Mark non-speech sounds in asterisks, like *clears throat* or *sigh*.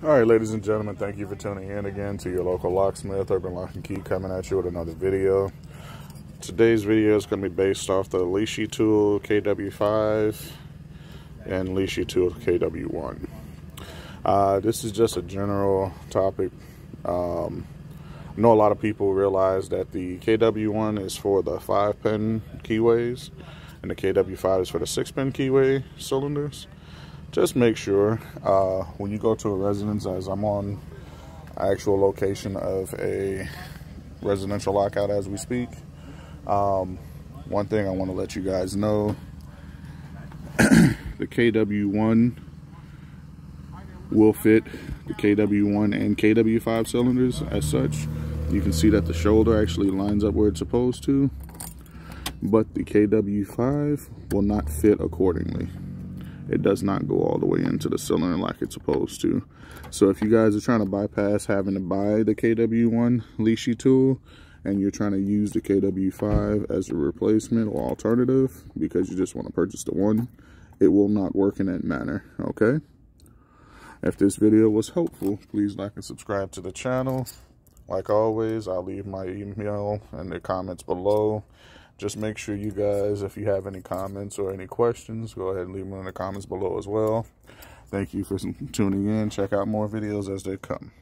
All right, ladies and gentlemen, thank you for tuning in again to your local locksmith, Urban Lock and Key, coming at you with another video. Today's video is going to be based off the Lishi Tool KW5 and Lishi Tool KW1. Uh, this is just a general topic. Um, I know a lot of people realize that the KW1 is for the 5-pin keyways and the KW5 is for the 6-pin keyway cylinders just make sure uh, when you go to a residence, as I'm on actual location of a residential lockout as we speak, um, one thing I want to let you guys know, *clears throat* the KW1 will fit the KW1 and KW5 cylinders as such. You can see that the shoulder actually lines up where it's supposed to, but the KW5 will not fit accordingly it does not go all the way into the cylinder like it's supposed to. So if you guys are trying to bypass having to buy the KW1 Lishi tool and you're trying to use the KW5 as a replacement or alternative because you just want to purchase the one, it will not work in that manner, okay? If this video was helpful, please like and subscribe to the channel. Like always, I'll leave my email in the comments below just make sure you guys, if you have any comments or any questions, go ahead and leave them in the comments below as well. Thank you for tuning in. Check out more videos as they come.